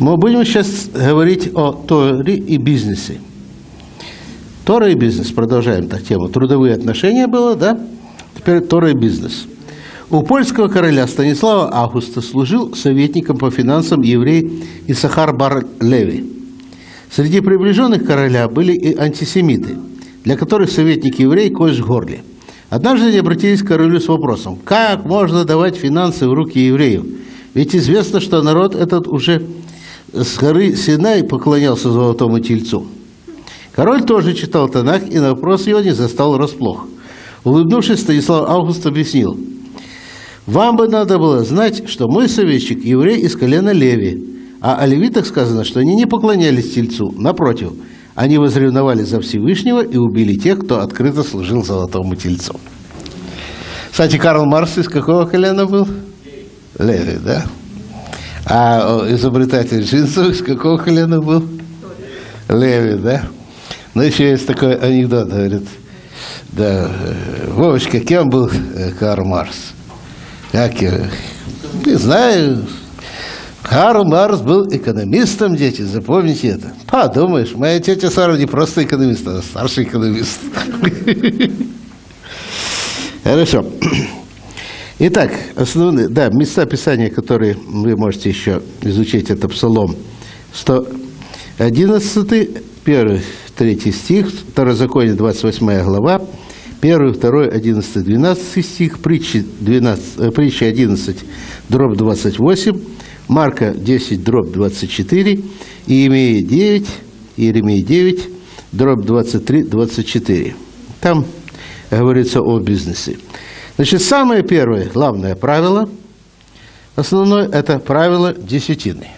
Мы будем сейчас говорить о Торе и бизнесе. Тора и бизнес. Продолжаем так тему. Трудовые отношения было, да? Теперь Тора и бизнес. У польского короля Станислава Августа служил советником по финансам еврей Исахар Бар-Леви. Среди приближенных короля были и антисемиты, для которых советник еврей кость в горле. Однажды они обратились к королю с вопросом, как можно давать финансы в руки евреев? Ведь известно, что народ этот уже с горы Синай поклонялся золотому тельцу. Король тоже читал Танах и на вопрос его не застал расплох. Улыбнувшись, Станислав Август объяснил, «Вам бы надо было знать, что мой советчик – еврей из колена Леви, а о левитах сказано, что они не поклонялись тельцу, напротив, они возревновали за Всевышнего и убили тех, кто открыто служил золотому тельцу». Кстати, Карл Маркс из какого колена был? Леви, да? А изобретатель джинсов из какого колена был? Леви, да? Ну, еще есть такой анекдот, говорит, да, Вовочка, кем был Карл Марс? Как я? Не знаю. Карл Марс был экономистом, дети, запомните это. Подумаешь, моя тетя Сара не просто экономист, а старший экономист. Хорошо. Итак, основные, да, места Писания, которые вы можете еще изучить, это Псалом 111, 1, 3 стих, Второзаконие, 28 глава, 1, 2, 11, 12 стих, притчи, 12, притчи 11, дробь 28, Марка 10, дробь 24, Иеремия 9, Иеремия 9, дробь 23, 24. Там говорится о бизнесе. Значит, самое первое, главное правило, основное, это правило десятины.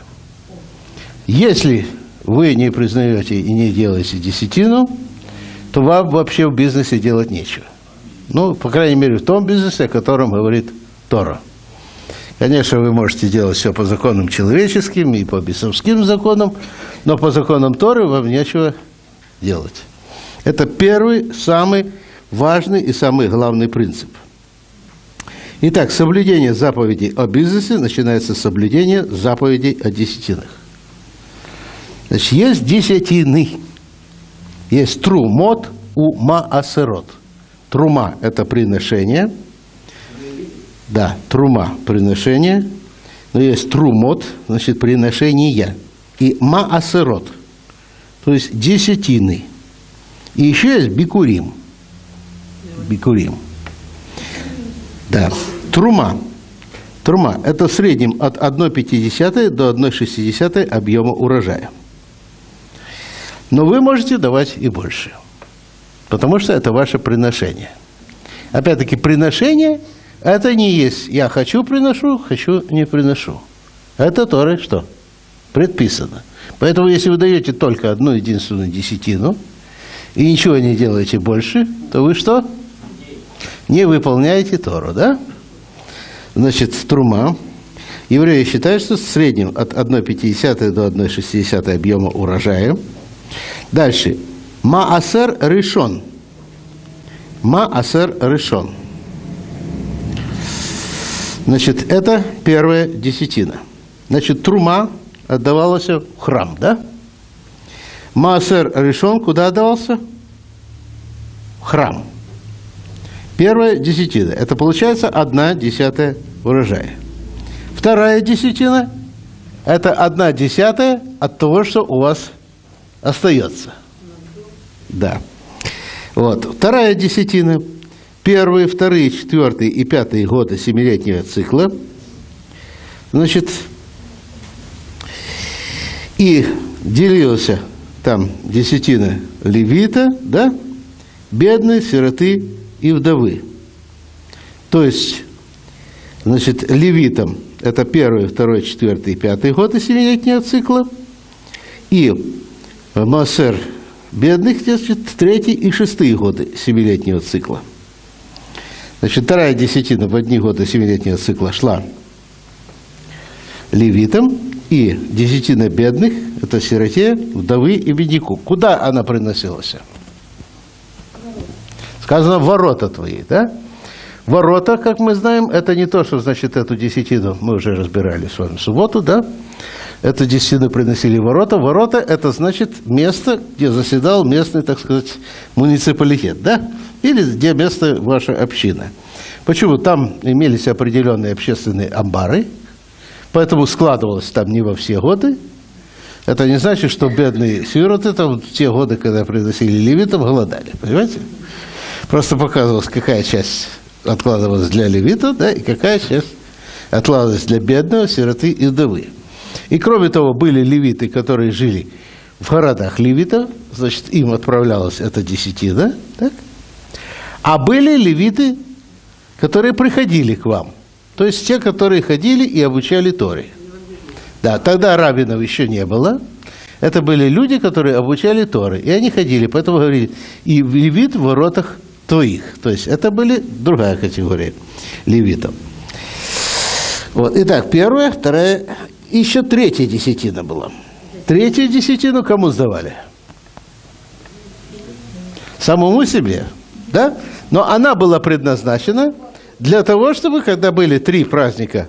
Если вы не признаете и не делаете десятину, то вам вообще в бизнесе делать нечего. Ну, по крайней мере, в том бизнесе, о котором говорит Тора. Конечно, вы можете делать все по законам человеческим и по бесовским законам, но по законам Торы вам нечего делать. Это первый, самый важный и самый главный принцип. Итак, соблюдение заповедей о бизнесе начинается с соблюдения заповедей о десятинах. Значит, есть десятины. Есть трумот у маасерот. Трума – это приношение. Да, трума – приношение. Но есть трумот, значит, приношение. И маасерот, то есть десятины. И еще есть бикурим. Бикурим. Да. Трума. Трума – это в среднем от 1,5 до 1,6 объема урожая. Но вы можете давать и больше, потому что это ваше приношение. Опять-таки, приношение – это не есть «я хочу приношу, хочу не приношу». Это Торы что? Предписано. Поэтому, если вы даете только одну единственную десятину и ничего не делаете больше, то вы что? Не выполняете Тору, да? Значит, трума. Евреи считают, что в среднем от 1,5 до 1,6 объема урожая. Дальше. Маасер решен. Маасер решен. Значит, это первая десятина. Значит, трума отдавалась в храм, да? Маасер решен куда отдавался? В храм. Первая десятина. Это получается одна десятая урожая. Вторая десятина – это одна десятая от того, что у вас остается. Да. Вот. Вторая десятина – первые, вторые, четвертые и пятые годы семилетнего цикла. Значит, и делился там десятина левита, да, бедные, сироты и вдовы. То есть, значит, левитам это первый, второй, четвертый, пятый годы семилетнего цикла, и Массер бедных, значит, третий и шестые годы семилетнего цикла. Значит, вторая десятина в одни годы семилетнего цикла шла левитам, и десятина бедных – это сироте, вдовы и бедняку. Куда она приносилась? Сказано «ворота твои», да? Ворота, как мы знаем, это не то, что значит эту десятину, мы уже разбирали с вами в субботу, да? эту десятину приносили ворота. Ворота – это значит место, где заседал местный, так сказать, муниципалитет, да? Или где место ваша община. Почему? Там имелись определенные общественные амбары, поэтому складывалось там не во все годы. Это не значит, что бедные сироты там в те годы, когда приносили левитов, голодали, понимаете? Просто показывалось, какая часть откладывалась для левита, да, и какая часть откладывалась для бедного, сироты и вдовы. И кроме того, были левиты, которые жили в городах левитов, значит, им отправлялась эта десятина, так? А были левиты, которые приходили к вам. То есть те, которые ходили и обучали Торе. Да, тогда рабинов еще не было. Это были люди, которые обучали Торы. И они ходили, поэтому говорили, и левит в воротах твоих. То есть это были другая категория левитов. Вот. Итак, первая, вторая, еще третья десятина была. Третью десятину кому сдавали? Самому себе, да? Но она была предназначена для того, чтобы, когда были три праздника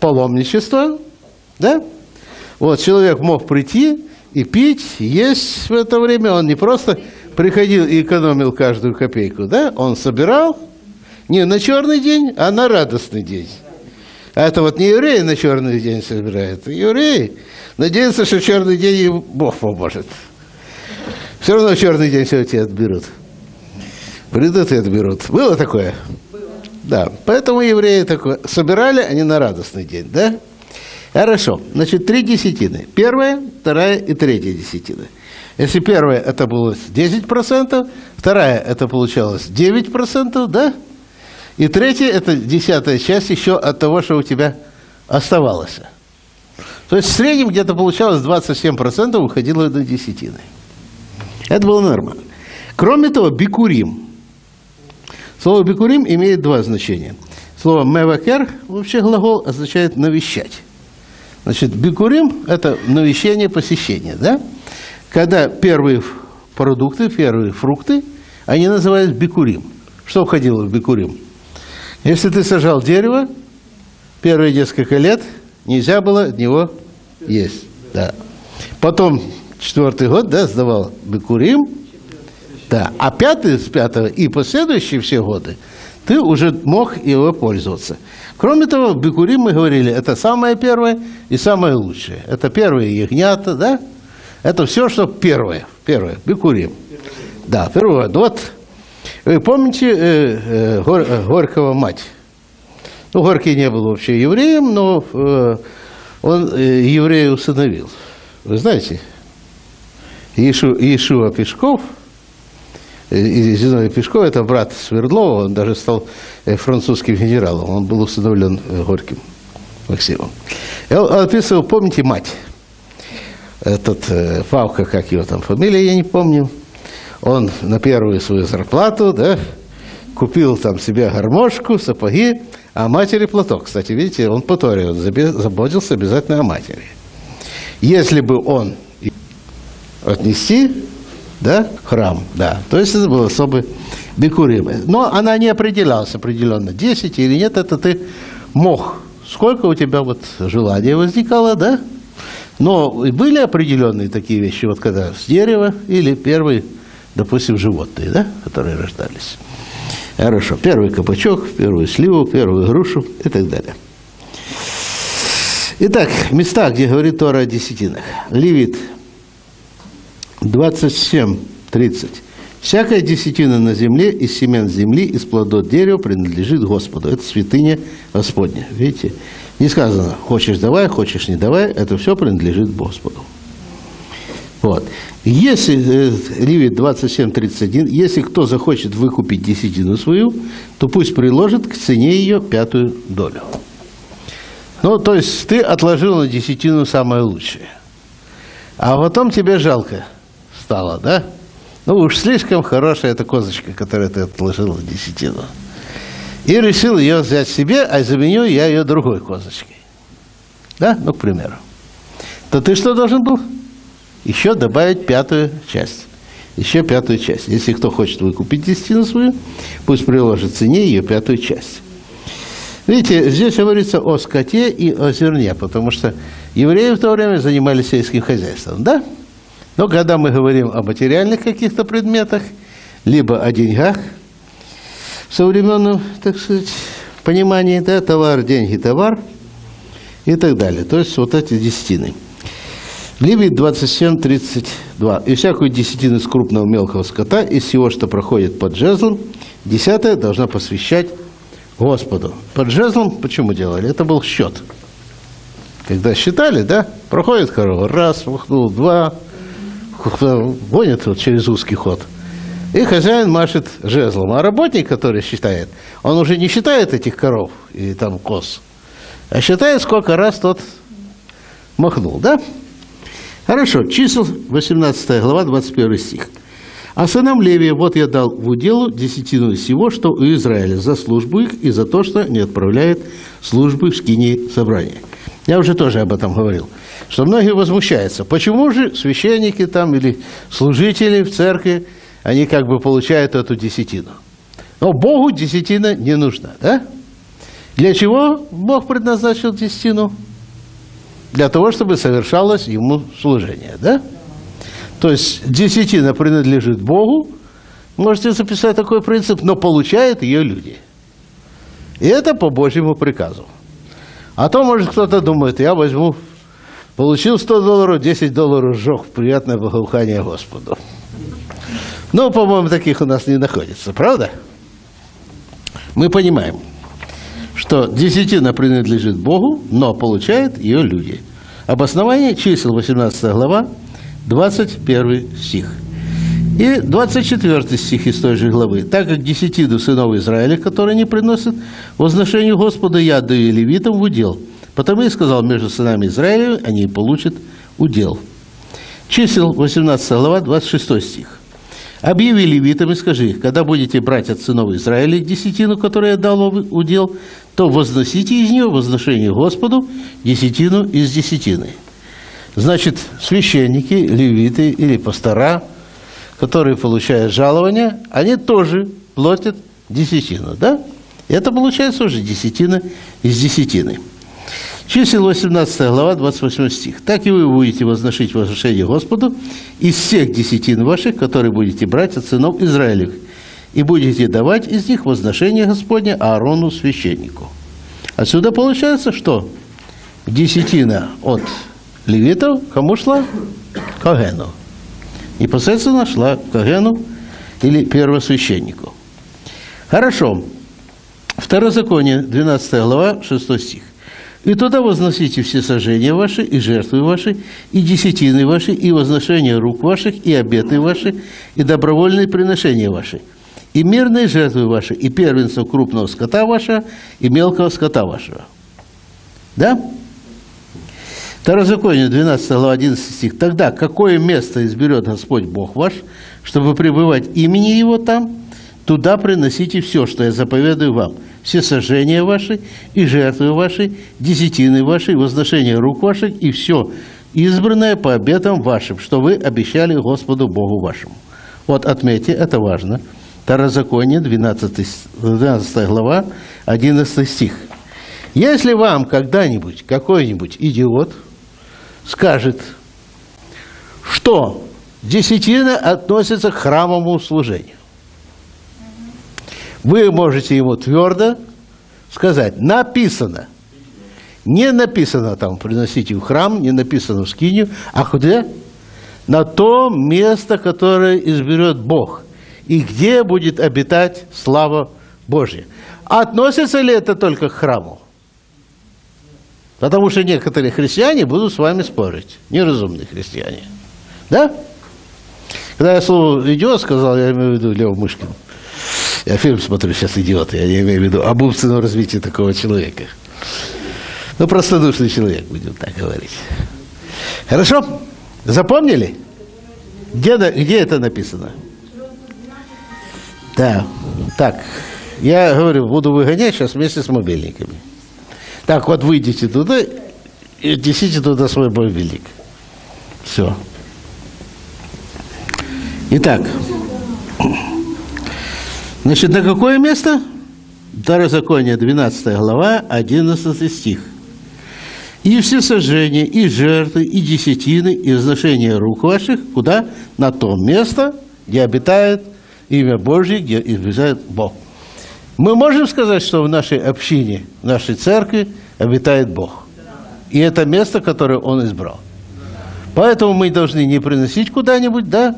паломничества, да, вот человек мог прийти и пить, есть в это время, он не просто приходил и экономил каждую копейку, да, он собирал не на черный день, а на радостный день. А это вот не евреи на черный день собирают, а евреи надеются, что черный день им Бог поможет. Все равно черный день все тебя отберут. Придут и отберут. Было такое? Да. Поэтому евреи такое собирали они на радостный день, да? Хорошо. Значит, три десятины. Первая, вторая и третья десятина. Если первая это было 10%, вторая это получалось 9%, да? И третье – это десятая часть еще от того, что у тебя оставалось. То есть в среднем где-то получалось 27% уходило до десятины. Это было нормально. Кроме того, бикурим. Слово бикурим имеет два значения. Слово мевакер, вообще глагол, означает навещать. Значит, бикурим – это навещение, посещение. Да? Когда первые продукты, первые фрукты, они называются бикурим. Что входило в бикурим? Если ты сажал дерево, первые несколько лет нельзя было от него есть. Да. Потом четвертый год, да, сдавал Бекурим, да, а пятый с пятого и последующие все годы ты уже мог его пользоваться. Кроме того, Бекурим, мы говорили, это самое первое и самое лучшее. Это первые ягнята, да? Это все, что первое, первое, Бекурим. Да, первое. Вот вы помните э, э, Гор, э, Горького мать? Ну, Горький не был вообще евреем, но э, он э, еврея усыновил. Вы знаете, Иешу, Иешуа Пешков, э, Зиновий Пешков, это брат Свердлова, он даже стал э, французским генералом, он был усыновлен э, Горьким Максимом. Он описывал, помните, мать, этот э, Фаука, как его там фамилия, я не помню, он на первую свою зарплату, да, купил там себе гармошку, сапоги, а матери платок. Кстати, видите, он по Торе, заботился обязательно о матери. Если бы он отнести, да, храм, да, то есть это был особый бикурим. Но она не определялась определенно, 10 или нет, это ты мог. Сколько у тебя вот желания возникало, да? Но были определенные такие вещи, вот когда с дерева или первый допустим, животные, да, которые рождались. Хорошо. Первый кабачок, первую сливу, первую грушу и так далее. Итак, места, где говорит Тора о десятинах. Левит 27.30. Всякая десятина на земле, из семян земли, из плодов дерева принадлежит Господу. Это святыня Господня. Видите? Не сказано, хочешь давай, хочешь не давай, это все принадлежит Господу. Вот. Если, э, Левит 27.31, если кто захочет выкупить десятину свою, то пусть приложит к цене ее пятую долю. Ну, то есть ты отложил на десятину самое лучшее. А потом тебе жалко стало, да? Ну уж слишком хорошая эта козочка, которую ты отложил на десятину. И решил ее взять себе, а заменю я ее другой козочкой. Да? Ну, к примеру. То ты что должен был? еще добавить пятую часть. Еще пятую часть. Если кто хочет выкупить десятину свою, пусть приложит цене ее пятую часть. Видите, здесь говорится о скоте и о зерне, потому что евреи в то время занимались сельским хозяйством, да? Но когда мы говорим о материальных каких-то предметах, либо о деньгах, в современном, так сказать, понимании, да, товар, деньги, товар и так далее. То есть вот эти десятины. Левит 27.32. И всякую десятину из крупного мелкого скота, из всего, что проходит под жезлом, десятая должна посвящать Господу. Под жезлом почему делали? Это был счет. Когда считали, да, проходит корова, раз, махнул, два, гонит вот через узкий ход. И хозяин машет жезлом. А работник, который считает, он уже не считает этих коров и там коз, а считает, сколько раз тот махнул, да? Хорошо, чисел 18 глава, 21 стих. А сынам Левия вот я дал в уделу десятину всего, что у Израиля, за службу их и за то, что не отправляет службы в скинии собрания. Я уже тоже об этом говорил, что многие возмущаются. Почему же священники там или служители в церкви, они как бы получают эту десятину? Но Богу десятина не нужна, да? Для чего Бог предназначил десятину? для того, чтобы совершалось ему служение, да? То есть десятина принадлежит Богу, можете записать такой принцип, но получают ее люди. И это по Божьему приказу. А то, может, кто-то думает, я возьму, получил 100 долларов, 10 долларов сжег, приятное благоухание Господу. Но, по-моему, таких у нас не находится, правда? Мы понимаем, что десятина принадлежит Богу, но получают ее люди. Обоснование чисел 18 глава, 21 стих. И 24 стих из той же главы. «Так как десятину сынов Израиля, которые не приносят возношению Господа, я даю левитам в удел. Потому и сказал, между сынами Израиля они получат удел». Чисел 18 глава, 26 стих. Объяви левитам и скажи когда будете брать от сынов Израиля десятину, которую я дал удел, то возносите из нее возношение Господу десятину из десятины. Значит, священники, левиты или пастора, которые получают жалование, они тоже платят десятину, да? Это получается уже десятина из десятины. Чисел 18 глава, 28 стих. «Так и вы будете возношить возношение Господу из всех десятин ваших, которые будете брать от сынов Израилевых, и будете давать из них возношение Господне Аарону священнику». Отсюда получается, что десятина от левитов кому шла? Кагену. Непосредственно шла Кагену или первосвященнику. Хорошо. Второзаконие, 12 глава, 6 стих. И туда возносите все сожжения ваши, и жертвы ваши, и десятины ваши, и возношения рук ваших, и обеты ваши, и добровольные приношения ваши, и мирные жертвы ваши, и первенцев крупного скота вашего, и мелкого скота вашего. Да? Второзаконие, 12 глава, 11 стих. «Тогда какое место изберет Господь Бог ваш, чтобы пребывать имени Его там, туда приносите все, что я заповедую вам – все сожжения ваши и жертвы ваши, десятины ваши, возношения рук ваших и все избранное по обетам вашим, что вы обещали Господу Богу вашему. Вот отметьте, это важно. Второзаконие, 12, 12 глава, 11 стих. Если вам когда-нибудь какой-нибудь идиот скажет, что десятина относится к храмовому служению, вы можете ему твердо сказать, написано. Не написано там, приносите в храм, не написано в скинию, а где? На то место, которое изберет Бог. И где будет обитать слава Божья. Относится ли это только к храму? Потому что некоторые христиане будут с вами спорить. Неразумные христиане. Да? Когда я слово «идиот» сказал, я имею в виду Лев Мышкин. Я фильм смотрю сейчас «Идиоты», я не имею в виду об умственном развитии такого человека. Ну, простодушный человек, будем так говорить. Хорошо? Запомнили? Где, где это написано? Да. Так, я говорю, буду выгонять сейчас вместе с мобильниками. Так, вот выйдите туда и несите туда свой мобильник. Все. Итак, Значит, на какое место? Второзаконие, 12 глава, 11 стих. «И все сожжения, и жертвы, и десятины, и возношения рук ваших, куда? На то место, где обитает имя Божье, где обитает Бог». Мы можем сказать, что в нашей общине, в нашей церкви обитает Бог. И это место, которое Он избрал. Поэтому мы должны не приносить куда-нибудь, да,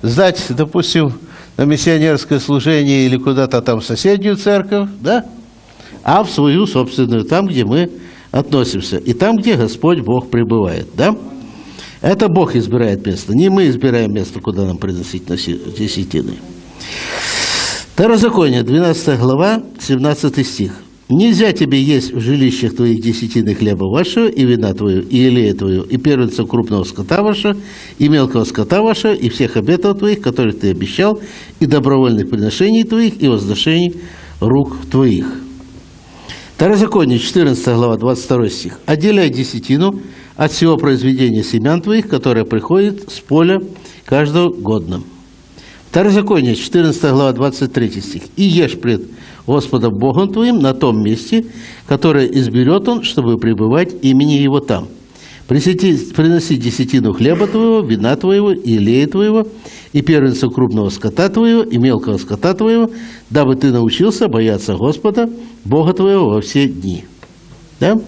сдать, допустим, на миссионерское служение или куда-то там в соседнюю церковь, да, а в свою собственную, там, где мы относимся, и там, где Господь Бог пребывает, да. Это Бог избирает место, не мы избираем место, куда нам приносить десятины. Второзаконие, 12 глава, 17 стих. «Нельзя тебе есть в жилищах твоих десятины хлеба вашего, и вина твою, и илея твою, и первенца крупного скота вашего, и мелкого скота вашего, и всех обетов твоих, которых ты обещал, и добровольных приношений твоих, и возношений рук твоих». Второзаконие, 14 глава, 22 стих. «Отделяй десятину от всего произведения семян твоих, которое приходит с поля каждого годным». Второзаконие, 14 глава, 23 стих. «И ешь пред Господом Богом твоим на том месте, которое изберет Он, чтобы пребывать имени Его там. Приноси десятину хлеба твоего, вина твоего и илея твоего, и первенца крупного скота твоего, и мелкого скота твоего, дабы ты научился бояться Господа, Бога твоего во все дни». Да?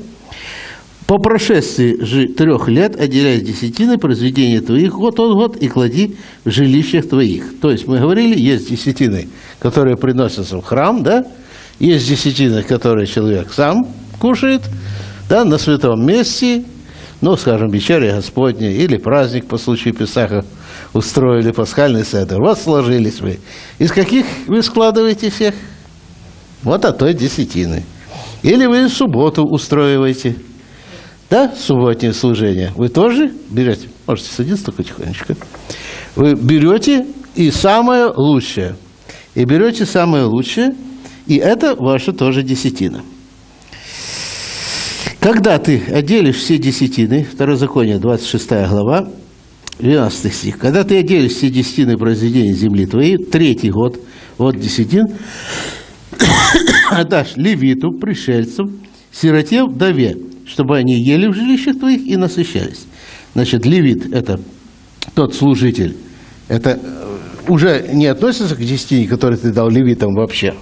По прошествии же трех лет отделяй десятины произведения твоих год от год и клади в жилищах твоих. То есть мы говорили, есть десятины, которые приносятся в храм, да? Есть десятины, которые человек сам кушает, да, на святом месте, ну, скажем, вечеря Господня или праздник по случаю Песаха устроили, пасхальный седр. Вот сложились вы. Из каких вы складываете всех? Вот от той десятины. Или вы субботу устроиваете – да, субботнее служение, вы тоже берете, можете садиться только тихонечко, вы берете и самое лучшее, и берете самое лучшее, и это ваша тоже десятина. Когда ты отделишь все десятины, Второзаконие, 26 глава, 12 стих, когда ты отделишь все десятины произведения земли твоей, третий год, вот десятин, отдашь левиту, пришельцам, сироте, вдове, чтобы они ели в жилищах твоих и насыщались. Значит, левит – это тот служитель, это э, уже не относится к десятине, который ты дал левитам вообще.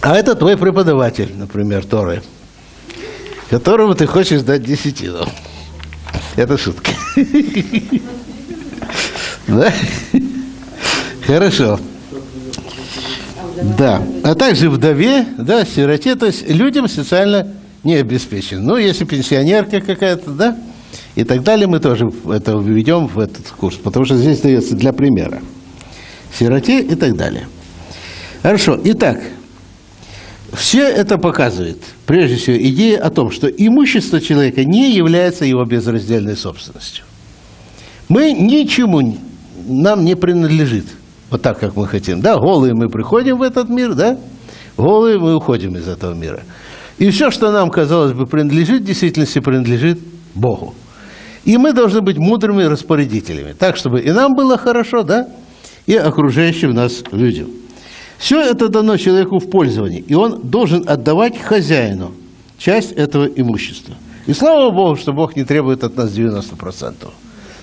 А это твой преподаватель, например, Торы, которому ты хочешь дать десятину. Это шутка. Да? Хорошо. Да. А также вдове, да, сироте, то есть людям социально не обеспечен. Ну, если пенсионерка какая-то, да, и так далее, мы тоже это введем в этот курс, потому что здесь дается для примера. Сироте и так далее. Хорошо. Итак, все это показывает, прежде всего, идея о том, что имущество человека не является его безраздельной собственностью. Мы ничему нам не принадлежит, вот так, как мы хотим. Да, голые мы приходим в этот мир, да, голые мы уходим из этого мира. И все, что нам, казалось бы, принадлежит, в действительности принадлежит Богу. И мы должны быть мудрыми распорядителями, так, чтобы и нам было хорошо, да, и окружающим нас людям. Все это дано человеку в пользование, и он должен отдавать хозяину часть этого имущества. И слава Богу, что Бог не требует от нас 90%.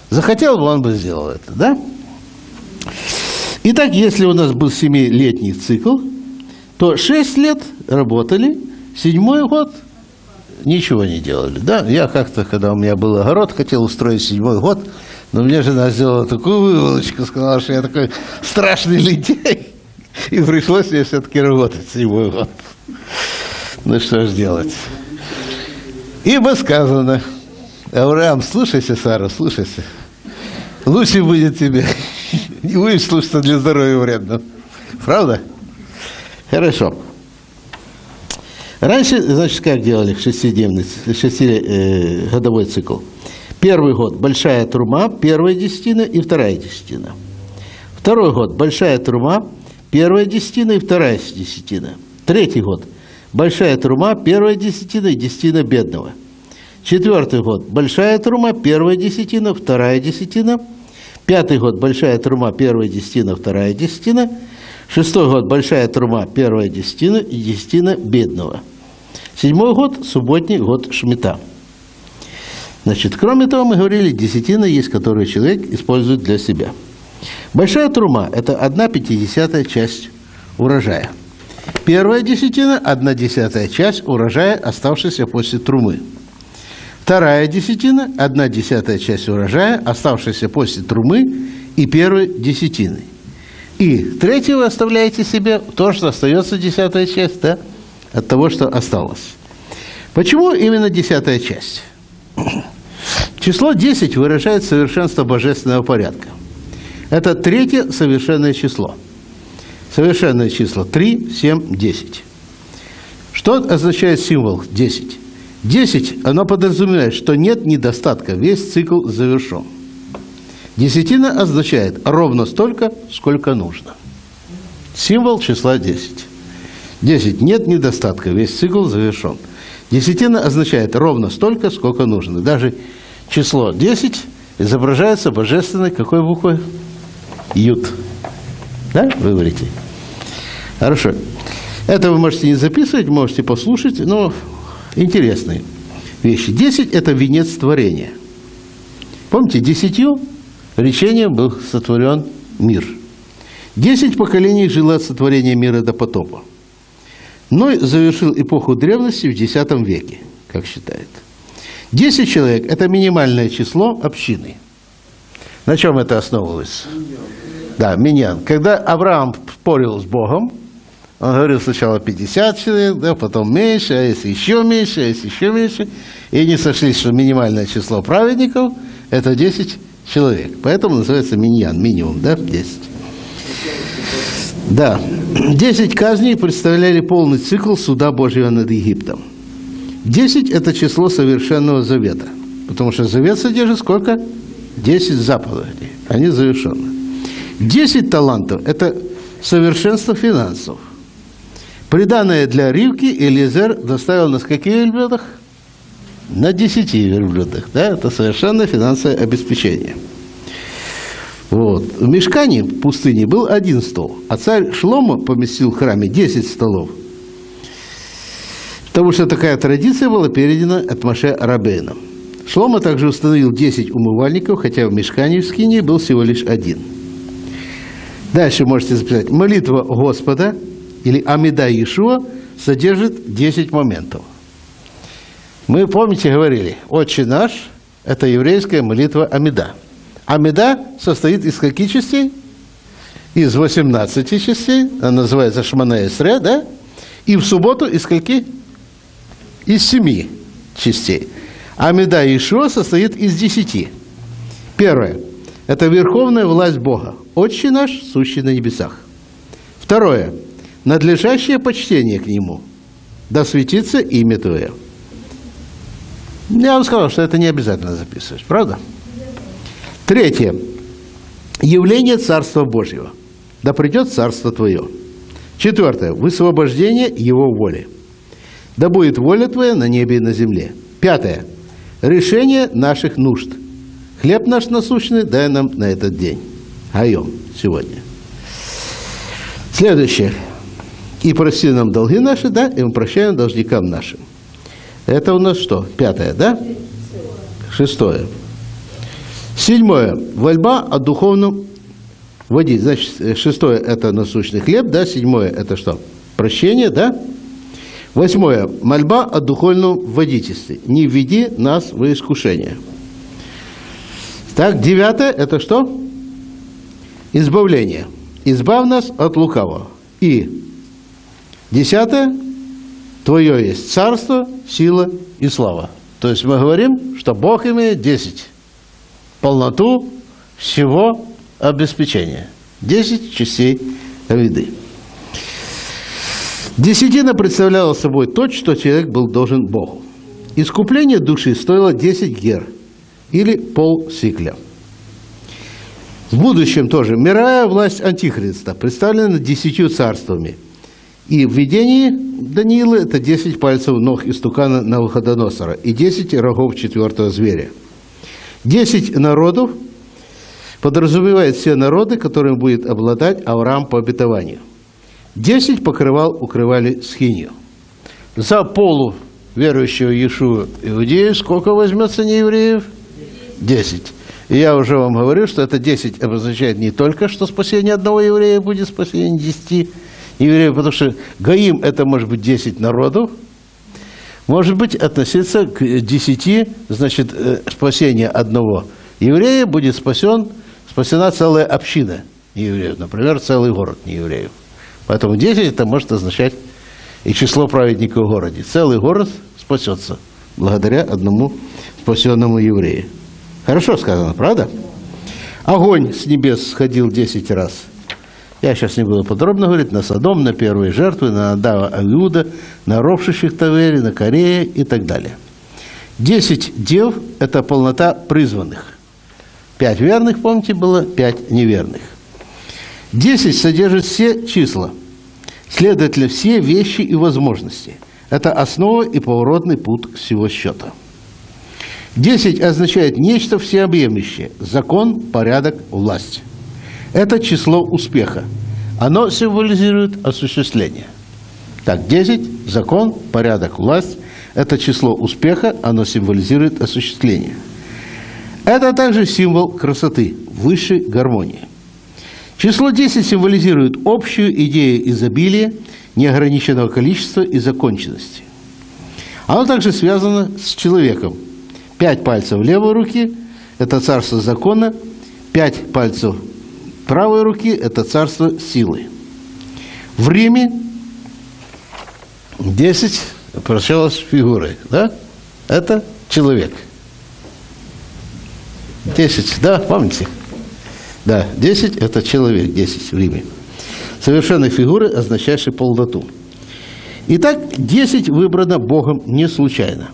Захотел бы, он бы сделал это, да? Итак, если у нас был семилетний цикл, то 6 лет работали – Седьмой год ничего не делали. Да, я как-то, когда у меня был огород, хотел устроить седьмой год, но мне жена сделала такую выволочку, сказала, что я такой страшный лентяй. И пришлось мне все-таки работать седьмой год. Ну что ж делать. Ибо сказано, Авраам, слушайся, Сара, слушайся. Лучше будет тебе. Не будешь слушаться для здоровья вредно. Правда? Хорошо. Раньше, значит, как делали шестидневный, шестигодовой цикл? Первый год – большая трума, первая десятина и вторая десятина. Второй год – большая трума, первая десятина и вторая десятина. Третий год – большая трума, первая десятина и десятина бедного. Четвертый год – большая трума, первая десятина, вторая десятина. Пятый год – большая трума, первая десятина, вторая десятина. Шестой год – большая трума, первая десятина и десятина бедного. Седьмой год – субботний год Шмита. Значит, кроме того, мы говорили, десятина есть, которую человек использует для себя. Большая трума – это одна пятидесятая часть урожая. Первая десятина – одна десятая часть урожая, оставшаяся после трумы. Вторая десятина – одна десятая часть урожая, оставшаяся после трумы и первой десятины. И третью вы оставляете себе то, что остается десятая часть, да, от того, что осталось. Почему именно десятая часть? Число 10 выражает совершенство божественного порядка. Это третье совершенное число. Совершенное число 3, 7, 10. Что означает символ 10? 10, оно подразумевает, что нет недостатка, весь цикл завершен. Десятина означает ровно столько, сколько нужно. Символ числа 10. 10. Нет недостатка, весь цикл завершен. Десятина означает ровно столько, сколько нужно. Даже число 10 изображается божественной какой буквой? Ют. Да, вы говорите? Хорошо. Это вы можете не записывать, можете послушать, но интересные вещи. 10 – это венец творения. Помните, десятью речением был сотворен мир. Десять поколений жило от сотворения мира до потопа. Ной завершил эпоху древности в X веке, как считает. Десять человек – это минимальное число общины. На чем это основывалось? Да, миньян. Когда Авраам спорил с Богом, он говорил сначала 50 человек, да, потом меньше, а если еще меньше, а если еще меньше. И они сошлись, что минимальное число праведников – это 10 человек. Поэтому называется миньян, минимум, да, 10. Да, 10 казней представляли полный цикл суда Божьего над Египтом. 10 – это число совершенного завета, потому что завет содержит сколько? 10 заповедей, они завершены. 10 талантов – это совершенство финансов. Приданное для Ривки Элизер доставил на каких верблюдах? На 10 верблюдах. Да? Это совершенно финансовое обеспечение. Вот. В мешкане в пустыне был один стол, а царь Шлома поместил в храме 10 столов. Потому что такая традиция была передана от Маше Рабейна. Шлома также установил 10 умывальников, хотя в мешкане в скине был всего лишь один. Дальше можете записать. Молитва Господа или Амида Иешуа содержит 10 моментов. Мы, помните, говорили, «Отче наш» – это еврейская молитва Амида – а меда состоит из каких частей? Из 18 частей, она называется Шмана Исре, да? И в субботу из скольки? Из семи частей. А меда Ишуа состоит из десяти. Первое. Это верховная власть Бога. Отче наш, сущий на небесах. Второе. Надлежащее почтение к Нему. Да светится имя Твое. Я вам сказал, что это не обязательно записывать, правда? Третье. Явление Царства Божьего. Да придет Царство Твое. Четвертое. Высвобождение Его воли. Да будет воля Твоя на небе и на земле. Пятое. Решение наших нужд. Хлеб наш насущный дай нам на этот день. Айом сегодня. Следующее. И прости нам долги наши, да, и мы прощаем должникам нашим. Это у нас что? Пятое, да? Шестое. Седьмое. Вольба о духовном воде. Значит, шестое – это насущный хлеб, да? Седьмое – это что? Прощение, да? Восьмое. Мольба о духовном водительстве. Не введи нас в искушение. Так, девятое – это что? Избавление. Избавь нас от лукавого. И десятое – Твое есть царство, сила и слава. То есть мы говорим, что Бог имеет десять полноту всего обеспечения. Десять частей виды. Десятина представляла собой то, что человек был должен Богу. Искупление души стоило 10 гер или пол сикля. В будущем тоже мировая власть Антихриста представлена десятью царствами. И в видении Даниила это 10 пальцев ног истукана Навуходоносора и 10 рогов четвертого зверя – Десять народов подразумевает все народы, которым будет обладать Авраам по обетованию. 10 покрывал укрывали схинию. За полу верующего Иешуа иудеев сколько возьмется неевреев? 10. И я уже вам говорю, что это 10 обозначает не только, что спасение одного еврея будет спасение 10 евреев, потому что Гаим – это может быть 10 народов, может быть относиться к 10, значит, э, спасение одного еврея будет спасен, спасена целая община неевреев, например, целый город неевреев. Поэтому 10 это может означать и число праведников в городе. Целый город спасется благодаря одному спасенному еврею. Хорошо сказано, правда? Огонь с небес сходил 10 раз. Я сейчас не буду подробно говорить, на Содом, на первые жертвы, на Адава Авиуда, на ропшущих Тавере, на Корея и так далее. Десять дев – это полнота призванных. Пять верных, помните, было пять неверных. Десять содержит все числа, следовательно, все вещи и возможности. Это основа и поворотный путь всего счета. Десять означает нечто всеобъемлющее – закон, порядок, власть. Это число успеха. Оно символизирует осуществление. Так, 10 – закон, порядок, власть. Это число успеха, оно символизирует осуществление. Это также символ красоты, высшей гармонии. Число 10 символизирует общую идею изобилия, неограниченного количества и законченности. Оно также связано с человеком. Пять пальцев левой руки – это царство закона, пять пальцев правой руки – это царство силы. В Риме 10 прощалось фигурой, да? Это человек. 10, да, помните? Да, 10 – это человек, 10 в Риме. Совершенной фигуры, означающей полноту. Итак, 10 выбрано Богом не случайно.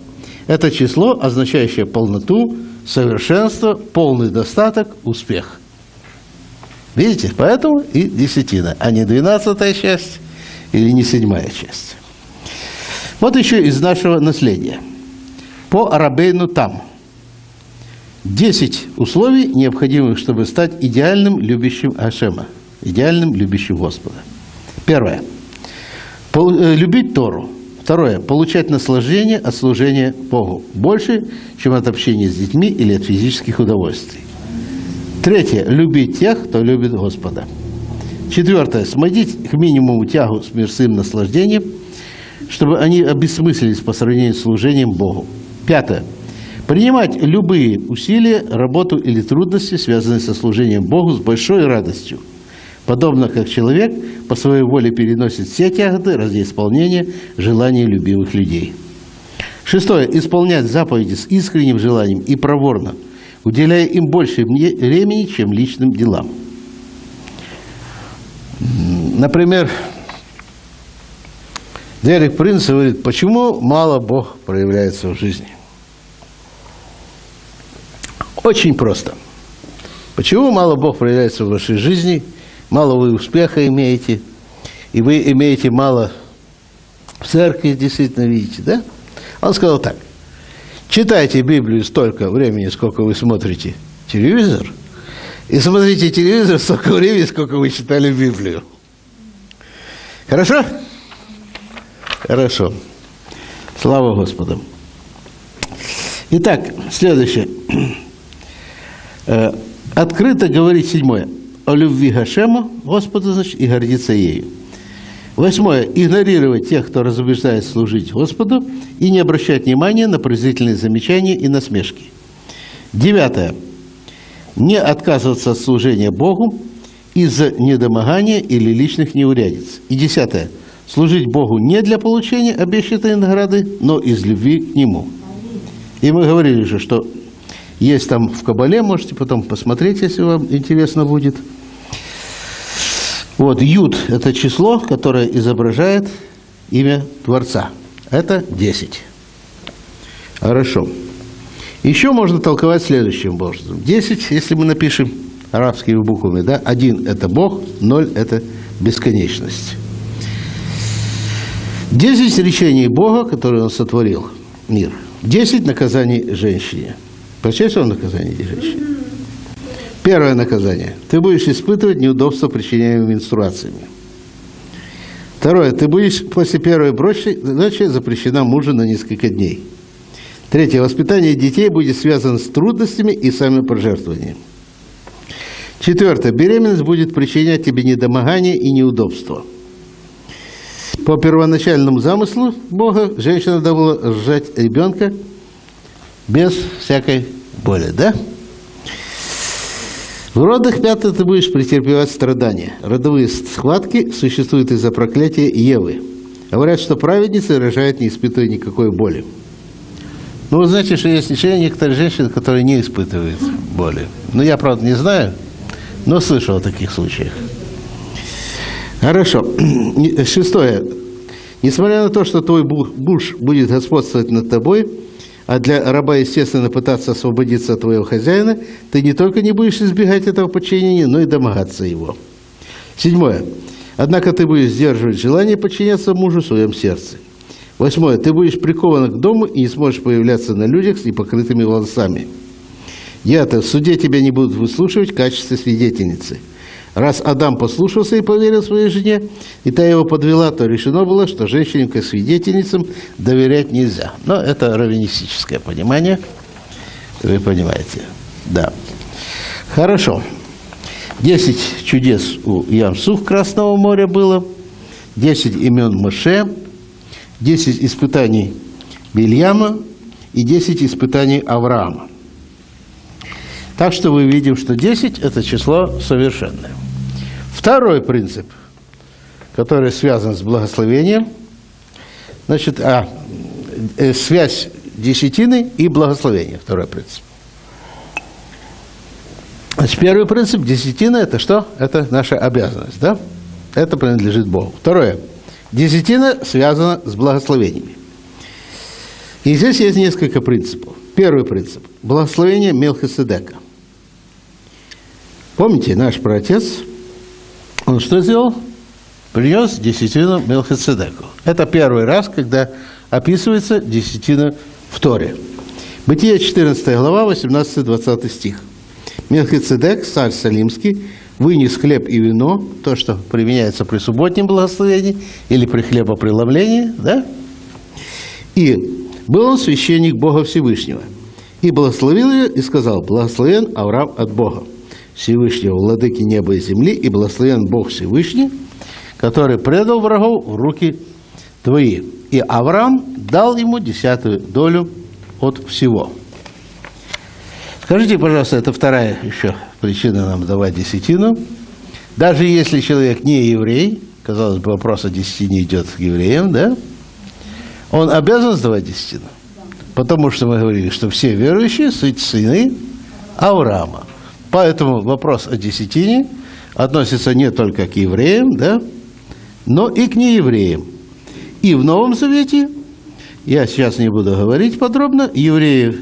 Это число, означающее полноту, совершенство, полный достаток, успех – Видите? Поэтому и десятина, а не двенадцатая часть или не седьмая часть. Вот еще из нашего наследия. По Арабейну там. Десять условий, необходимых, чтобы стать идеальным любящим Ашема, идеальным любящим Господа. Первое. Э, любить Тору. Второе. Получать наслаждение от служения Богу. Больше, чем от общения с детьми или от физических удовольствий. Третье. Любить тех, кто любит Господа. Четвертое. Сводить к минимуму тягу с мирским наслаждением, чтобы они обесмыслились по сравнению с служением Богу. Пятое. Принимать любые усилия, работу или трудности, связанные со служением Богу, с большой радостью. Подобно как человек по своей воле переносит все тяготы ради исполнения желаний любимых людей. Шестое. Исполнять заповеди с искренним желанием и проворно – уделяя им больше времени, чем личным делам. Например, Дерек Принц говорит, почему мало Бог проявляется в жизни? Очень просто. Почему мало Бог проявляется в вашей жизни, мало вы успеха имеете, и вы имеете мало в церкви, действительно видите, да? Он сказал так. Читайте Библию столько времени, сколько вы смотрите телевизор, и смотрите телевизор столько времени, сколько вы читали Библию. Хорошо? Хорошо. Слава Господу. Итак, следующее. Э, открыто говорить седьмое. О любви Гашема, Господа, значит, и гордиться ею. Восьмое. Игнорировать тех, кто разубеждает служить Господу, и не обращать внимания на презрительные замечания и насмешки. Девятое. Не отказываться от служения Богу из-за недомогания или личных неурядиц. И десятое. Служить Богу не для получения обещанной награды, но из любви к Нему. И мы говорили же, что есть там в Кабале, можете потом посмотреть, если вам интересно будет – вот, Юд – это число, которое изображает имя Творца. Это 10. Хорошо. Еще можно толковать следующим образом. 10, если мы напишем арабскими буквами, да, один – это Бог, ноль – это бесконечность. 10 речений Бога, которые Он сотворил мир. 10 наказаний женщине. Прочесть вам наказание женщине? Первое наказание. Ты будешь испытывать неудобства, причиняемые менструациями. Второе. Ты будешь после первой ночи запрещена мужу на несколько дней. Третье. Воспитание детей будет связано с трудностями и самопожертвованием. Четвертое. Беременность будет причинять тебе недомогание и неудобства. По первоначальному замыслу Бога женщина должна рожать ребенка без всякой боли, да? В родах, пятое, ты будешь претерпевать страдания. Родовые схватки существуют из-за проклятия Евы. Говорят, что праведницы рожают, не испытывая никакой боли. Ну, вы знаете, что есть еще некоторые женщины, которые не испытывают боли. Ну, я, правда, не знаю, но слышал о таких случаях. Хорошо. Шестое. Несмотря на то, что твой муж будет господствовать над тобой, а для раба, естественно, пытаться освободиться от твоего хозяина, ты не только не будешь избегать этого подчинения, но и домогаться его. Седьмое. Однако ты будешь сдерживать желание подчиняться мужу в своем сердце. Восьмое. Ты будешь прикован к дому и не сможешь появляться на людях с непокрытыми волосами. Я-то в суде тебя не будут выслушивать в качестве свидетельницы. Раз Адам послушался и поверил своей жене, и та его подвела, то решено было, что женщинам как свидетельницам доверять нельзя. Но это раввинистическое понимание, вы понимаете. Да. Хорошо. Десять чудес у Ямсух Красного моря было, десять имен Моше, десять испытаний Бельяма и десять испытаний Авраама. Так что мы видим, что 10 – это число совершенное. Второй принцип, который связан с благословением, значит, а, э, связь десятины и благословения, второй принцип. Значит, первый принцип – десятина – это что? Это наша обязанность, да? Это принадлежит Богу. Второе. Десятина связана с благословениями. И здесь есть несколько принципов. Первый принцип – благословение Мелхиседека. Помните, наш протец – он что сделал? Принес десятину Мелхицедеку. Это первый раз, когда описывается десятина в Торе. Бытие 14 глава, 18-20 стих. Мелхицедек, царь Салимский, вынес хлеб и вино, то, что применяется при субботнем благословении или при хлебопреломлении, да? И был он священник Бога Всевышнего. И благословил ее и сказал, благословен Авраам от Бога. Всевышнего, владыки неба и земли, и благословен Бог Всевышний, который предал врагов в руки твои. И Авраам дал ему десятую долю от всего. Скажите, пожалуйста, это вторая еще причина нам давать десятину. Даже если человек не еврей, казалось бы, вопрос о десятине идет к евреям, да, он обязан сдавать десятину. Потому что мы говорили, что все верующие сыны Авраама. Поэтому вопрос о десятине относится не только к евреям, да, но и к неевреям. И в Новом Завете, я сейчас не буду говорить подробно, евреев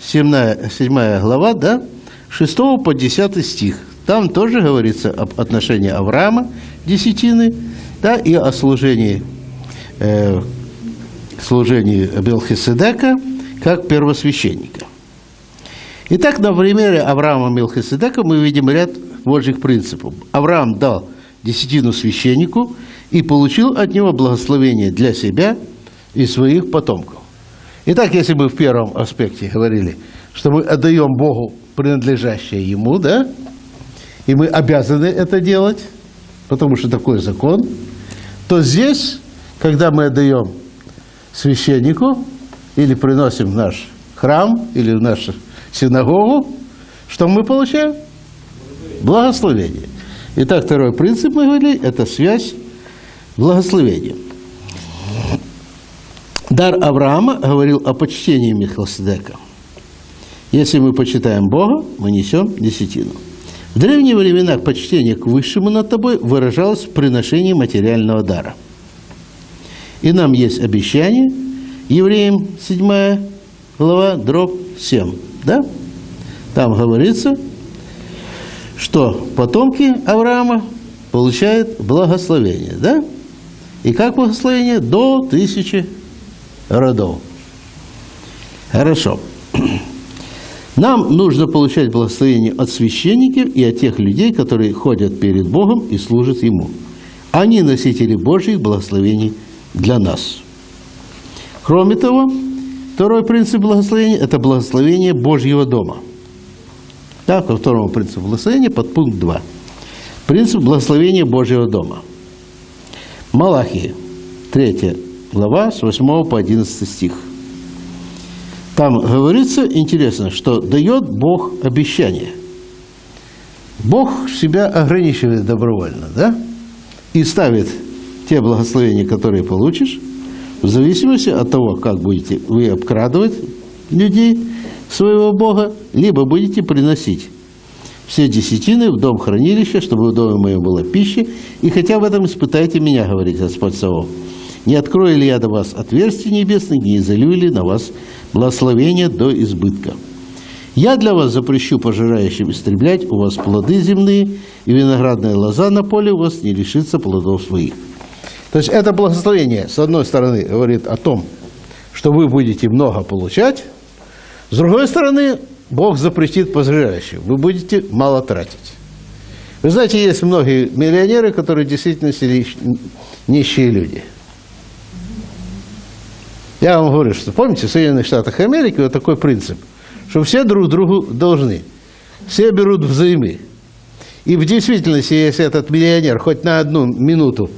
7, 7 глава, да, 6 по 10 стих. Там тоже говорится об отношении Авраама, десятины, да, и о служении, э, служении Белхиседека как первосвященника. Итак, на примере Авраама Мелхиседека мы видим ряд Божьих принципов. Авраам дал десятину священнику и получил от него благословение для себя и своих потомков. Итак, если мы в первом аспекте говорили, что мы отдаем Богу принадлежащее Ему, да, и мы обязаны это делать, потому что такой закон, то здесь, когда мы отдаем священнику или приносим в наш храм или в наш синагогу, что мы получаем? Благословение. Итак, второй принцип мы говорили, это связь благословения. Дар Авраама говорил о почтении Михалседека. Если мы почитаем Бога, мы несем десятину. В древние времена почтение к высшему над тобой выражалось в приношении материального дара. И нам есть обещание, евреям 7 глава, дробь 7 да? Там говорится, что потомки Авраама получают благословение, да? И как благословение? До тысячи родов. Хорошо. Нам нужно получать благословение от священников и от тех людей, которые ходят перед Богом и служат Ему. Они носители Божьих благословений для нас. Кроме того, второй принцип благословения – это благословение Божьего дома. Так, ко второму принципу благословения под пункт 2. Принцип благословения Божьего дома. Малахия, 3 глава, с 8 по 11 стих. Там говорится, интересно, что дает Бог обещание. Бог себя ограничивает добровольно, да? И ставит те благословения, которые получишь, в зависимости от того, как будете вы обкрадывать людей своего Бога, либо будете приносить все десятины в дом хранилища, чтобы в доме моем была пища, и хотя в этом испытайте меня, говорит Господь Савов. Не открою ли я до вас отверстий небесных, не изолью ли на вас благословение до избытка. Я для вас запрещу пожирающим истреблять у вас плоды земные, и виноградная лоза на поле у вас не лишится плодов своих. То есть это благословение, с одной стороны, говорит о том, что вы будете много получать, с другой стороны, Бог запретит пожирающим, вы будете мало тратить. Вы знаете, есть многие миллионеры, которые действительно нищие люди. Я вам говорю, что помните, в Соединенных Штатах Америки вот такой принцип, что все друг другу должны. Все берут взаймы. И в действительности, если этот миллионер хоть на одну минуту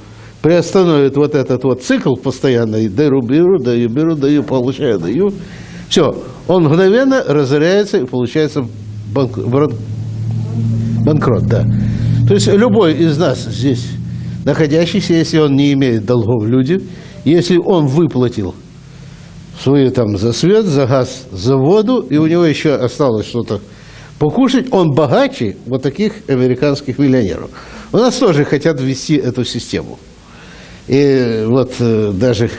приостановит вот этот вот цикл постоянный, беру, беру, даю, беру, даю, получаю, даю, все, он мгновенно разоряется и получается банк, банкрот, да. То есть любой из нас здесь находящийся, если он не имеет долгов людям, если он выплатил свою там за свет, за газ, за воду, и у него еще осталось что-то покушать, он богаче вот таких американских миллионеров. У нас тоже хотят ввести эту систему. И вот э, даже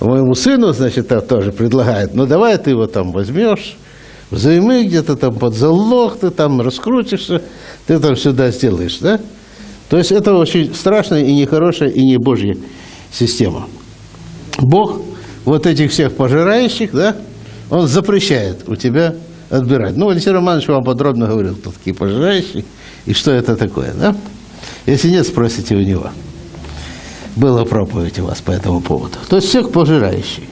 моему сыну, значит, тоже предлагают, ну давай ты его там возьмешь, взаймы где-то там под залог, ты там раскрутишься, ты там сюда сделаешь, да? То есть это очень страшная и нехорошая, и не божья система. Бог вот этих всех пожирающих, да, он запрещает у тебя отбирать. Ну, Алексей Романович вам подробно говорил, кто такие пожирающие и что это такое, да? Если нет, спросите у него. Была проповедь у вас по этому поводу. То есть всех пожирающих.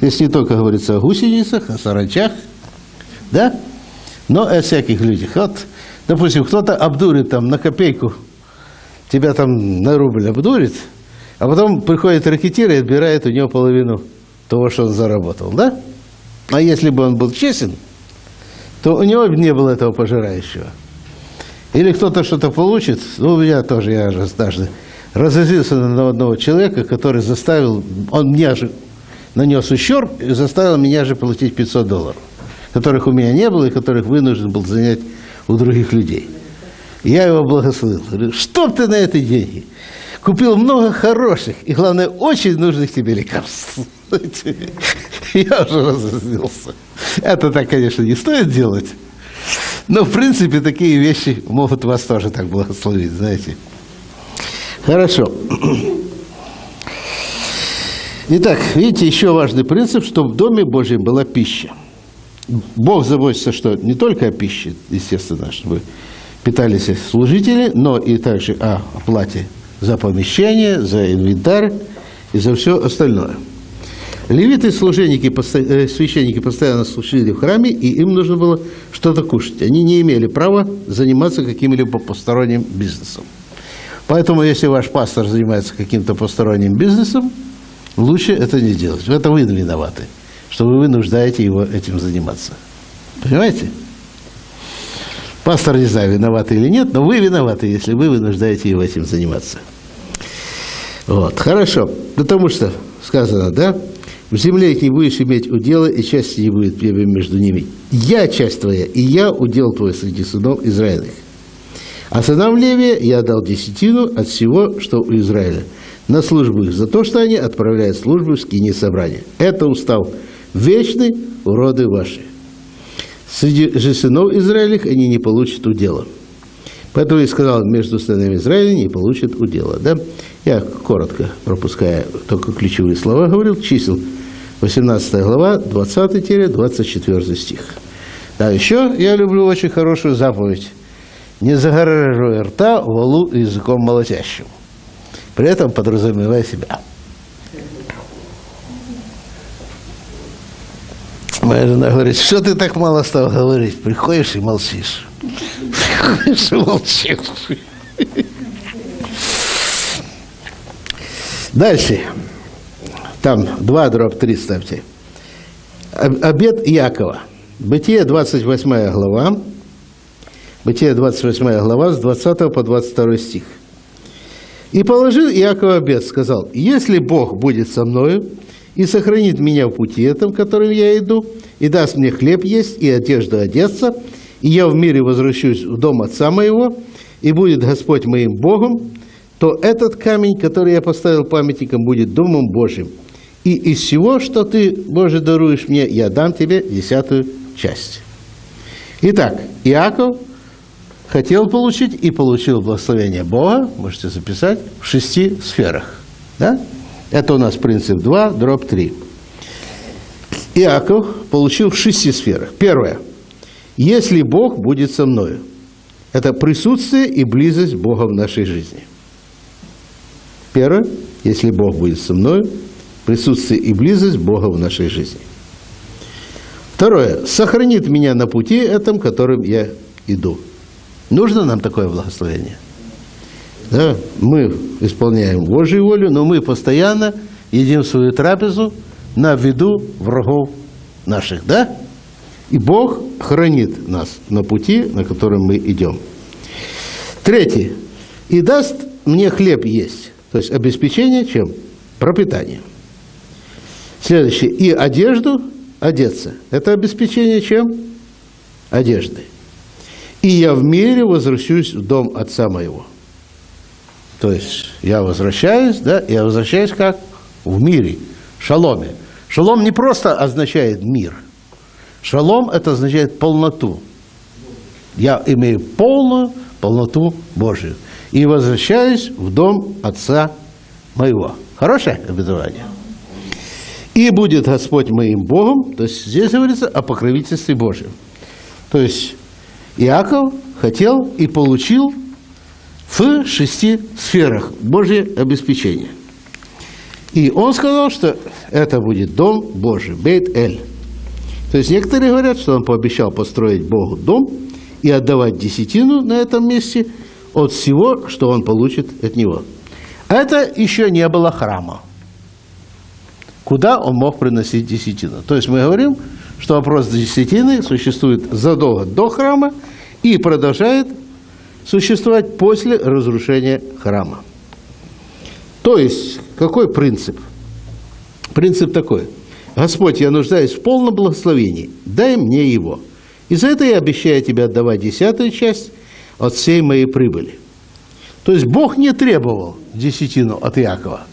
Здесь не только говорится о гусеницах, о саранчах, да, но о всяких людях. Вот, допустим, кто-то обдурит там на копейку, тебя там на рубль обдурит, а потом приходит ракетир и отбирает у него половину того, что он заработал, да? А если бы он был честен, то у него не было этого пожирающего. Или кто-то что-то получит, ну, у меня тоже, я же однажды разозлился на одного человека, который заставил, он мне же нанес ущерб и заставил меня же платить 500 долларов, которых у меня не было и которых вынужден был занять у других людей. Я его благословил. Говорю, что ты на эти деньги? Купил много хороших и, главное, очень нужных тебе лекарств. Я уже разозлился. Это так, конечно, не стоит делать. Но, в принципе, такие вещи могут вас тоже так благословить, знаете. Хорошо. Итак, видите, еще важный принцип, что в Доме Божьем была пища. Бог заботится, что не только о пище, естественно, чтобы питались служители, но и также о оплате за помещение, за инвентарь и за все остальное – Левиты, служенники, э, священники постоянно служили в храме, и им нужно было что-то кушать. Они не имели права заниматься каким-либо посторонним бизнесом. Поэтому, если ваш пастор занимается каким-то посторонним бизнесом, лучше это не делать. В этом вы виноваты, что вы вынуждаете его этим заниматься. Понимаете? Пастор, не знаю, виноват или нет, но вы виноваты, если вы вынуждаете его этим заниматься. Вот, хорошо. Потому что сказано, да, в земле не будешь иметь удела, и части не будет между ними. Я часть твоя, и я удел твой среди сынов Израиля. А сынам Левия я дал десятину от всего, что у Израиля, на службу их, за то, что они отправляют службу в скине собрания. Это устав вечный уроды ваши. Среди же сынов Израилях они не получат удела. Поэтому я сказал, между сынами Израиля не получат удела. Да? Я коротко, пропуская только ключевые слова, говорил, чисел 18 глава, 20-24 стих. Да, еще я люблю очень хорошую заповедь. Не загораживай рта валу языком молотящим. при этом подразумевая себя. Моя жена говорит, что ты так мало стал говорить? Приходишь и молчишь. Приходишь и молчишь. Дальше. Там 2 дробь 3 ставьте. Обед Якова. Бытие 28 глава. Бытие 28 глава с 20 по 22 стих. «И положил Иаков обед, сказал, «Если Бог будет со мною и сохранит меня в пути этом, которым я иду, и даст мне хлеб есть и одежду одеться, и я в мире возвращусь в дом отца моего, и будет Господь моим Богом, то этот камень, который я поставил памятником, будет Домом Божьим. И из всего, что ты, Боже, даруешь мне, я дам тебе десятую часть. Итак, Иаков хотел получить и получил благословение Бога, можете записать, в шести сферах. Да? Это у нас принцип 2, дробь 3. Иаков получил в шести сферах. Первое. Если Бог будет со мною. Это присутствие и близость Бога в нашей жизни. Первое. Если Бог будет со мною, присутствие и близость Бога в нашей жизни. Второе. Сохранит меня на пути этом, которым я иду. Нужно нам такое благословение? Да? Мы исполняем Божью волю, но мы постоянно едим свою трапезу на виду врагов наших. Да? И Бог хранит нас на пути, на котором мы идем. Третье. И даст мне хлеб есть. То есть обеспечение чем? Пропитанием. Следующее. И одежду одеться. Это обеспечение чем? Одеждой. И я в мире возвращусь в дом отца моего. То есть я возвращаюсь, да, я возвращаюсь как? В мире, шаломе. Шалом не просто означает мир. Шалом это означает полноту. Я имею полную полноту Божию. И возвращаюсь в дом отца моего. Хорошее обетование? И будет Господь моим Богом, то есть здесь говорится о покровительстве Божьем. То есть Иаков хотел и получил в шести сферах Божье обеспечение. И он сказал, что это будет дом Божий, Бейт-Эль. То есть некоторые говорят, что он пообещал построить Богу дом и отдавать десятину на этом месте от всего, что он получит от него. Это еще не было храма куда он мог приносить десятину. То есть мы говорим, что вопрос десятины существует задолго до храма и продолжает существовать после разрушения храма. То есть, какой принцип? Принцип такой. Господь, я нуждаюсь в полном благословении, дай мне его. И за это я обещаю тебе отдавать десятую часть от всей моей прибыли. То есть Бог не требовал десятину от Якова –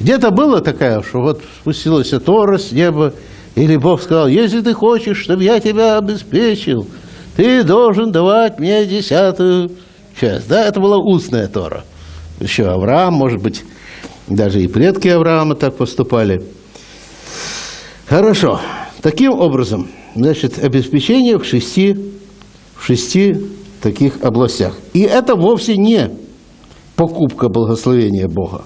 где-то было такая, что вот спустилась Тора с неба, или Бог сказал, если ты хочешь, чтобы я тебя обеспечил, ты должен давать мне десятую часть. Да, это была устная Тора. Еще Авраам, может быть, даже и предки Авраама так поступали. Хорошо. Таким образом, значит, обеспечение в шести, в шести таких областях. И это вовсе не покупка благословения Бога.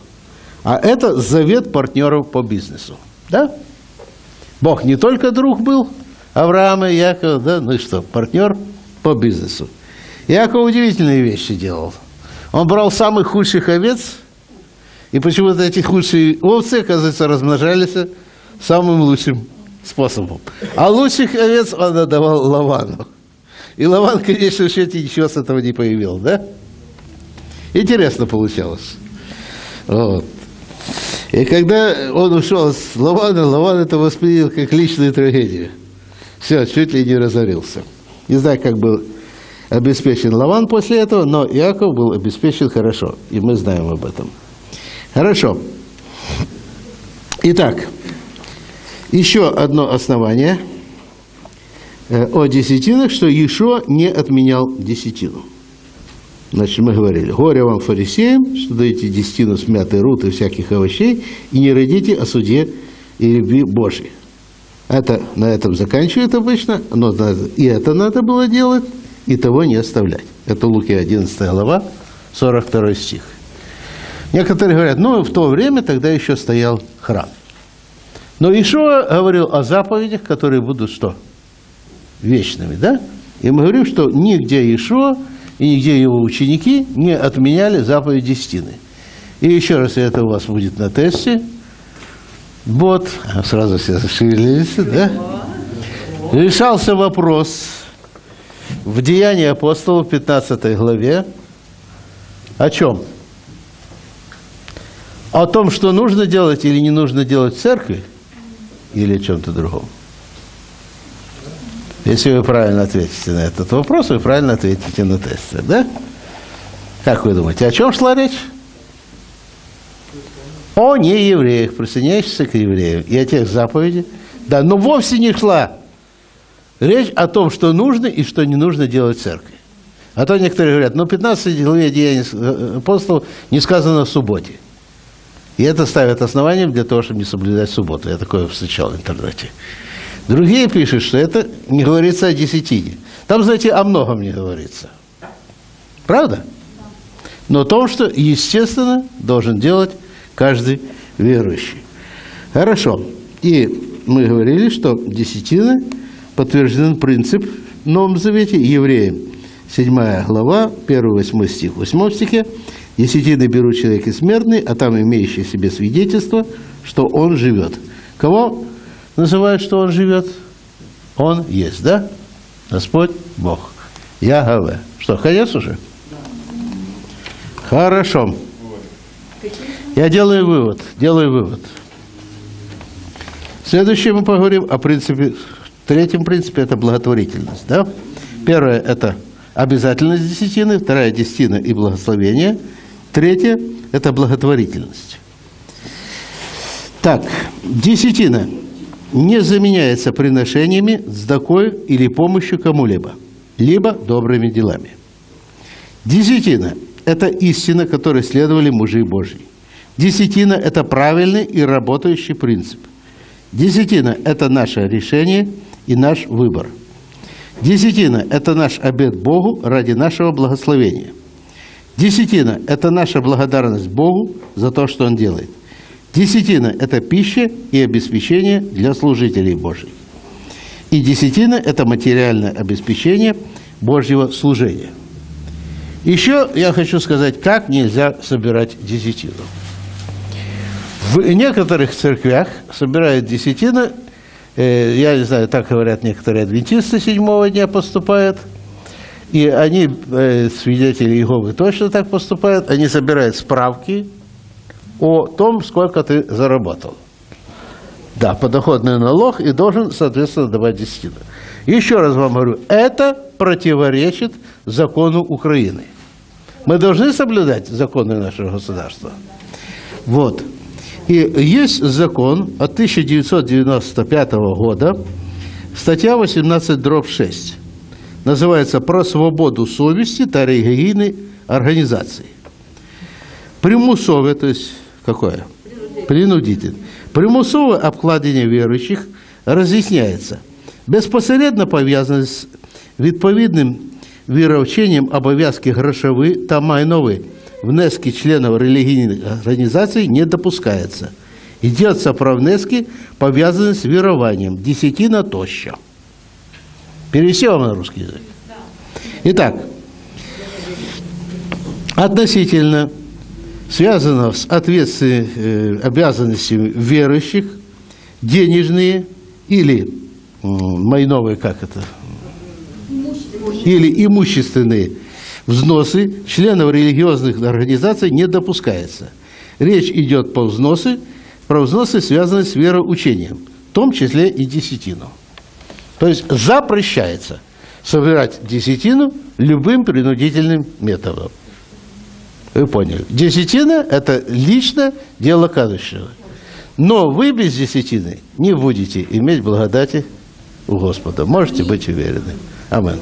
А это завет партнеров по бизнесу. Да? Бог не только друг был Авраама и Якова, да, ну и что, партнер по бизнесу. Яков удивительные вещи делал. Он брал самых худших овец, и почему-то эти худшие овцы, оказывается, размножались самым лучшим способом. А лучших овец он отдавал Лавану. И Лаван, конечно, еще ничего с этого не появил, да? Интересно получалось. Вот. И когда он ушел с Лавана, Лаван это воспринял как личную трагедию. Все, чуть ли не разорился. Не знаю, как был обеспечен Лаван после этого, но Иаков был обеспечен хорошо, и мы знаем об этом. Хорошо. Итак, еще одно основание э, о десятинах, что Ешо не отменял десятину. Значит, мы говорили, горе вам, фарисеям, что даете десятину смятой рут и всяких овощей, и не родите о суде и любви Божьей. Это на этом заканчивает обычно, но и это надо было делать, и того не оставлять. Это Луки 11 глава, 42 стих. Некоторые говорят, ну, в то время тогда еще стоял храм. Но Ишуа говорил о заповедях, которые будут что? Вечными, да? И мы говорим, что нигде Ишуа и нигде его ученики не отменяли заповедь десятины. И еще раз это у вас будет на тесте. Вот, сразу все зашевелились, да? Решался вопрос в Деянии апостолов 15 главе о чем? О том, что нужно делать или не нужно делать в церкви, или о чем-то другом. Если вы правильно ответите на этот вопрос, вы правильно ответите на тесте, да? Как вы думаете, о чем шла речь? О неевреях, присоединяющихся к евреям, и о тех заповедях. Да, но вовсе не шла речь о том, что нужно и что не нужно делать церкви. А то некоторые говорят, ну, 15 главе Деяний апостолов не сказано в субботе. И это ставят основанием для того, чтобы не соблюдать субботу. Я такое встречал в интернете. Другие пишут, что это не говорится о десятине. Там, знаете, о многом не говорится. Правда? Но о том, что, естественно, должен делать каждый верующий. Хорошо. И мы говорили, что десятина подтвержден принцип в Новом Завете евреям. 7 глава, 1-8 стих. В 8 стихе «Десятины берут человек и смертный, а там имеющий себе свидетельство, что он живет». Кого называют, что он живет? Он есть, да? Господь Бог. Ягаве. Что, конец уже? Хорошо. Я делаю вывод, делаю вывод. Следующее мы поговорим о принципе, третьем принципе это благотворительность. Да? Первое это обязательность десятины, вторая десятина и благословение, третье это благотворительность. Так, десятина не заменяется приношениями, сдакой или помощью кому-либо, либо добрыми делами. Десятина – это истина, которой следовали мужи Божьи. Десятина – это правильный и работающий принцип. Десятина – это наше решение и наш выбор. Десятина – это наш обет Богу ради нашего благословения. Десятина – это наша благодарность Богу за то, что Он делает. Десятина – это пища и обеспечение для служителей Божьих. И десятина – это материальное обеспечение Божьего служения. Еще я хочу сказать, как нельзя собирать десятину. В некоторых церквях собирают десятину, э, я не знаю, так говорят некоторые адвентисты седьмого дня поступают, и они, э, свидетели Иеговы, точно так поступают, они собирают справки о том, сколько ты заработал. Да, подоходный налог и должен, соответственно, давать десятину. Еще раз вам говорю, это противоречит закону Украины. Мы должны соблюдать законы нашего государства. Вот. И есть закон от 1995 года, статья 18, дробь 6. Называется «Про свободу совести та релігійної організації». Примусове, то есть какое? Принудительное. Примусове обкладення віруючих роз'ясняється. Безпосередньо пов'язане з відповідним віровченням обов'язки грошові та майнові внески членов релігійних організацій не допускається. Йдеться про внески, пов'язані з віруванням, десятина тощо. Перевести вам на русский язык? Итак, относительно связано с ответственными э, обязанностями верующих, денежные или э, майновые, как это, или имущественные взносы членов религиозных организаций не допускается. Речь идет по взносы, про взносы, связанные с вероучением, в том числе и десятину. То есть запрещается собирать десятину любым принудительным методом. Вы поняли? Десятина – это лично дело кажущего. Но вы без десятины не будете иметь благодати у Господа. Можете быть уверены. Аминь.